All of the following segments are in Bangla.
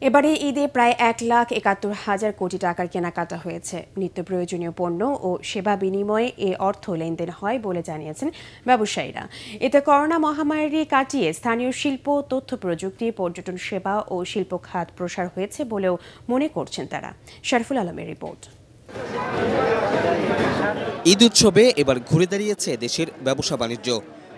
এবারে ঈদে প্রায় এক লাখ একাত্তর হাজার কোটি টাকার কেনাকাটা হয়েছে। নিত্য প্রয়োজনীয় পণ্য ও সেবা বিনিময়ে এ অর্থ লেনদেন হয় বলে জানিয়েছেন ব্যবসায়ীরা। এতে করোনা মহামারী কাটিয়ে স্থানীয় শিল্প, তথ্য প্রযুক্তি, পর্যটন সেবা ও শিল্প খাত প্রসার হয়েছে বলেও মনে করছেন তারা। শারফুল আলমের রিপোর্ট। ঈদ উৎসবে এবার ঘুরে দাঁড়িয়েছে দেশের ব্যবসা বাণিজ্য।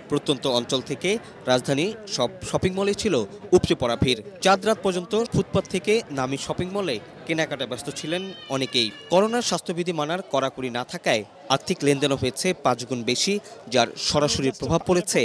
প্রত্যন্ত অঞ্চল থেকে রাজধানী সব শপিং মলে ছিল উপচে পড়া ভিড়। চাঁদ রাত পর্যন্ত ফুটপাত থেকে নামি শপিং মলে কেনাকাটা ব্যস্ত ছিলেন অনেকেই। করোনার স্বাস্থ্যবিধি মানার কড়াকড়ি না থাকায় আর্থিক লেনদেনও হয়েছে পাঁচ গুণ বেশি যার সরাসরি প্রভাব পড়েছে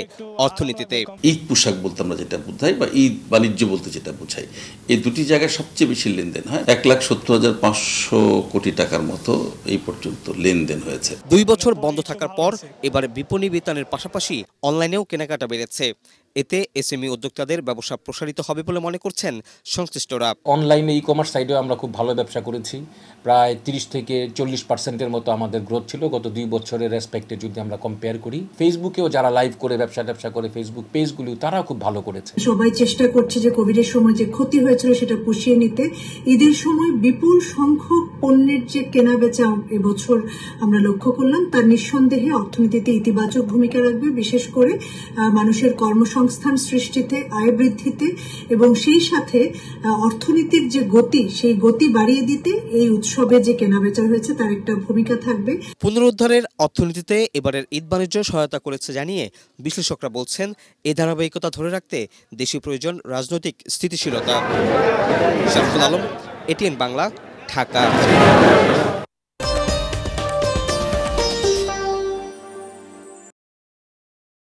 অর্থনীতিতে। ঈদ পোশাক বলতে আমরা যেটা বোঝাই বা ঈদ বাণিজ্য বলতে যেটা বোঝাই এই দুটি জায়গায় সবচেয়ে বেশি লেনদেন হয়। এক লাখ সত্তর হাজার পাঁচশো কোটি টাকার মতো এই পর্যন্ত লেনদেন হয়েছে। দুই বছর বন্ধ থাকার পর এবার বিপণী বিতানের পাশাপাশি অনলাইনেও কেনাকাটা বেড়েছে। এতে এসএমই উদ্যোক্তাদের ব্যবসা প্রসারিত হবে বলে মনে করছেন সংশ্লিষ্টরা। অনলাইনে ই কমার্স সাইডেও আমরা খুব ভালো ব্যবসা করেছি। প্রায় তিরিশ থেকে চল্লিশ পার্সেন্টের মতো আমাদের গ্রোথ ছিল গত দুই বছরের রেসপেক্টে যদি আমরা কম্পেয়ার করি। ফেসবুকেও যারা লাইভ করে ব্যবসা ব্যবসা করে ফেসবুক পেজগুলিও তারাও খুব ভালো করেছে। সবাই চেষ্টা করছে যে কোভিডের সময় যে ক্ষতি হয়েছিল সেটা পুষিয়ে নিতে। ঈদের সময় বিপুল সংখ্যক পণ্যের যে কেনা বেচা এবছর আমরা লক্ষ্য করলাম তার নিঃসন্দেহে অর্থনীতিতে ইতিবাচক ভূমিকা রাখবে। বিশেষ করে আহ, মানুষের কর্মসংস্থান সৃষ্টিতে, আয় বৃদ্ধিতে এবং সেই সাথে অর্থনীতির যে গতি, সেই গতি বাড়িয়ে দিতে এই উৎসবে যে কেনাবেচা হয়েছে তার একটা ভূমিকা থাকবে। পুনরুদ্ধারের অর্থনীতিতে এবারের ঈদ বাণিজ্য সহায়তা করেছে জানিয়ে বিশ্লেষকরা বলছেন এই ধারাবাহিকতা ধরে রাখতে দেশি প্রয়োজন, রাজনৈতিক স্থিতিশীলতা। আলম এটিএন বাংলা, ঢাকা।